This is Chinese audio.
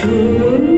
初